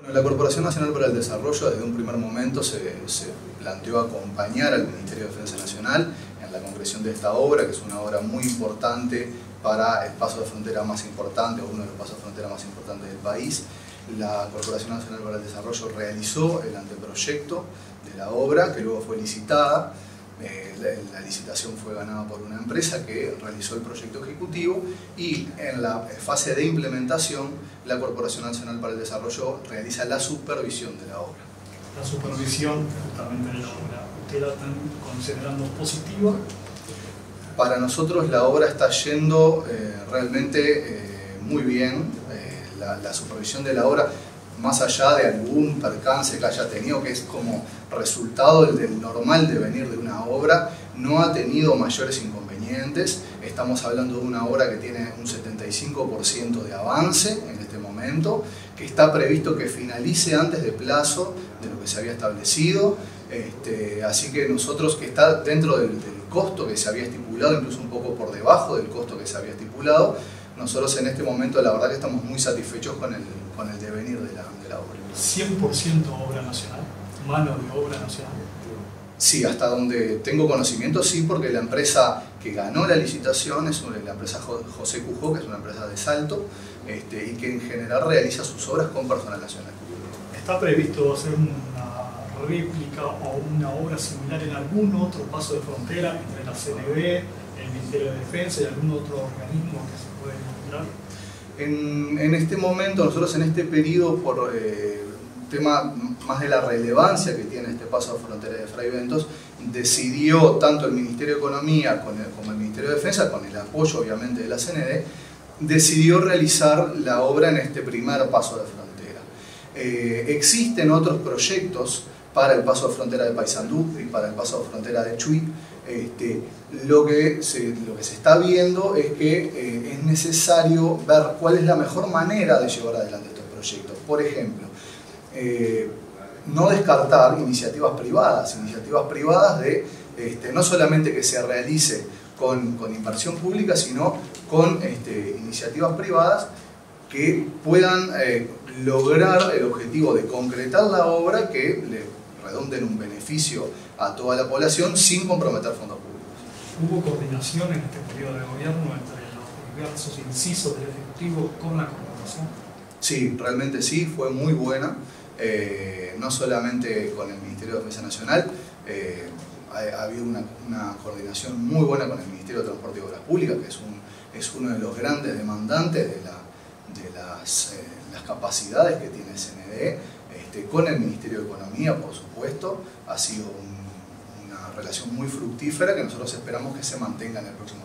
Bueno, la Corporación Nacional para el Desarrollo desde un primer momento se, se, planteó acompañar al Ministerio de Defensa Nacional en la concreción de esta obra, que es una obra muy importante para el paso de frontera más importante, o uno de los pasos de frontera más importantes del país. La Corporación Nacional para el Desarrollo realizó el anteproyecto de la obra, que luego fue licitada, la, la, licitación fue ganada por una empresa que realizó el proyecto ejecutivo y en la fase de implementación la Corporación Nacional para el Desarrollo realiza la supervisión de la obra. La supervisión justamente de la obra, ¿usted la están considerando positiva? Para nosotros la obra está yendo eh, realmente eh, muy bien, eh, la, la supervisión de la obra más allá de algún percance que haya tenido, que es como resultado del normal devenir de una obra, no ha tenido mayores inconvenientes. Estamos hablando de una obra que tiene un 75% de avance en este momento, que está previsto que finalice antes de plazo de lo que se había establecido. Este, así que nosotros, que está dentro del, del costo que se había estipulado, incluso un poco por debajo del costo que se había estipulado, nosotros en este momento la verdad que estamos muy satisfechos con el, con el devenir de la, de la obra. ¿100% obra nacional? ¿Mano de obra nacional? Sí, hasta donde tengo conocimiento, sí, porque la empresa que ganó la licitación es la empresa José Cujó, que es una empresa de Salto, este, y que en general realiza sus obras con personal nacional. ¿Está previsto hacer una réplica o una obra similar en algún otro paso de frontera entre la CNB, el Ministerio de Defensa y algún otro organismo que se puede encontrar? En, en, este momento, nosotros en este periodo, por eh, tema más de la relevancia que tiene este paso de frontera de Fray Ventos, decidió tanto el Ministerio de Economía como el Ministerio de Defensa, con el apoyo obviamente de la CND, decidió realizar la obra en este primer paso de frontera. Eh, existen otros proyectos para el paso de frontera de Paysandú y para el paso de frontera de Chuy. Este, lo, que se, lo que se está viendo es que eh, es necesario ver cuál es la mejor manera de llevar adelante estos proyectos. Por ejemplo, eh, no descartar iniciativas privadas, iniciativas privadas de este, no solamente que se realice con, con inversión pública, sino con este, iniciativas privadas que puedan eh, lograr el objetivo de concretar la obra que le redonden un beneficio a toda la población sin comprometer fondos públicos. ¿Hubo coordinación en este periodo de gobierno entre los diversos incisos del Ejecutivo con la Corporación? Sí, realmente sí, fue muy buena. Eh, no solamente con el Ministerio de Defensa Nacional, eh, ha, ha, habido una, una, coordinación muy buena con el Ministerio de Transporte y Obras Públicas, que es, un, es uno de los grandes demandantes de, la, de las, eh, las, capacidades que tiene el CND, este, con el Ministerio de Economía, por supuesto, ha sido un, una relación muy fructífera que nosotros esperamos que se mantenga en el próximo